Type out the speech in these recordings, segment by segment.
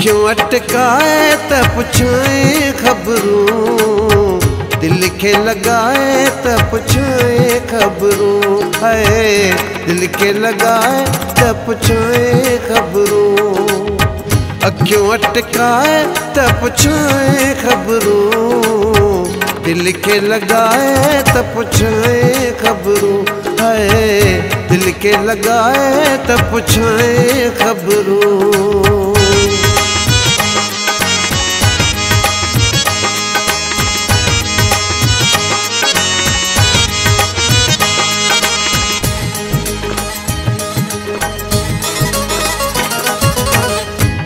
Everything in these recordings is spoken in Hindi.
अखियूं अटकाए त पुछाए ख़बरूं? दिल के लगाए त पुछाए ख़बरूं। है, दिल के लगाए त पुछाए ख़बरूं। अखियूं अटकाए त पुछाए ख़बरूं? दिल के लगाए त पुछाए ख़बरूं। है, दिल के लगाए त पुछाए ख़बरूं।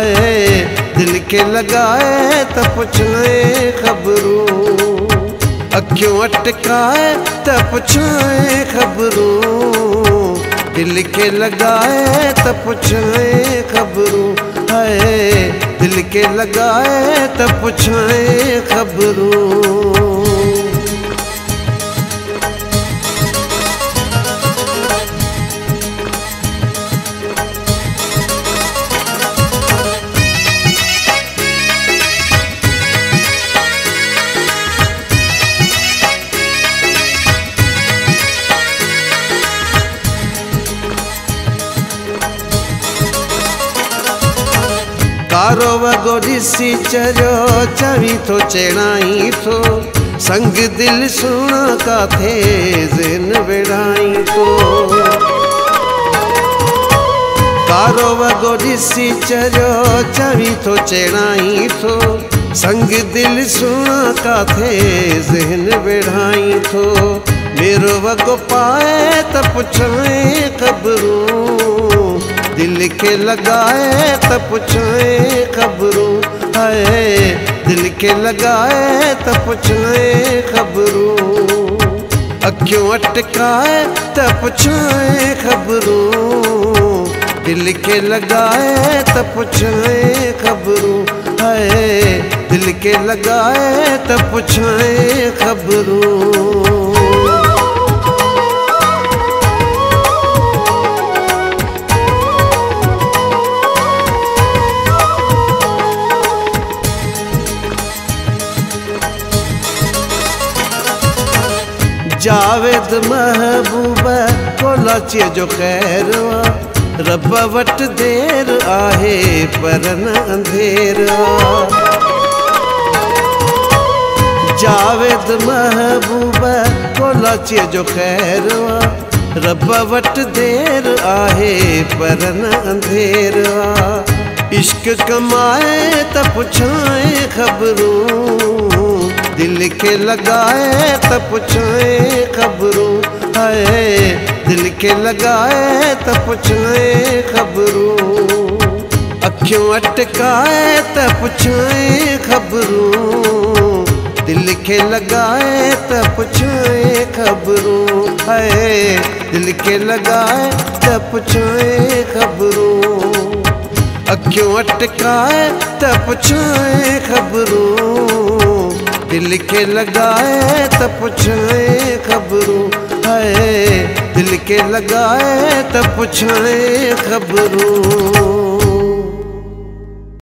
है दिल खे लॻाए त पुछाए ख़बरूं। अखियूं अटकाए, त पुछाए ख़बरूं। दिल खे लॻाए त पुछाए ख़बरूं। है दिल खे लॻाए त पुछाए ख़बरूं। ॾिसी चरियो चवी थो चेड़ाई थो। संग दिल सुहिणा काथे ज़िन विड़ाई थो। कारो वॻो ॾिसी चरियो चवी थो चेड़ाई थो। संग दिल सुहिणा काथे ज़िन विड़ाई थो। मेरो वॻो पाए त पुछाए ख़बरूं दिल खे लॻाए त पुछाए ख़बरूं है दिल खे लॻाए त पुछाए ख़बरूं। अखियूं अटकाए त पुछाए ख़बरूं? दिल खे लॻाए त पुछाए ख़बरूं है दिल खे लॻाए त पुछाए ख़बरूं। जावेद महबूब कोलाचीअ जो ख़ैर रब वटि देर आहे पर न अंधेर जावेद महबूब कोलाचीअ जो ख़ैर रब वटि देर आहे पर न अंधेर इश्क कमाए त पुछाए ख़बरूं। दिल के लगाए त पुछाए ख़बरूं। है दिल के लगाए त पुछाए ख़बरूं। अखियूं अटकाए त पुछाए ख़बरूं। दिल के लगाए त पुछाए ख़बरूं। है दिल के लगाए त पुछाए ख़बरूं। अखियों अटकाए त पुछाए खबरों। दिल के लगाए त पुछाए खबरों। है दिल के लगाए त पुछाए खबरों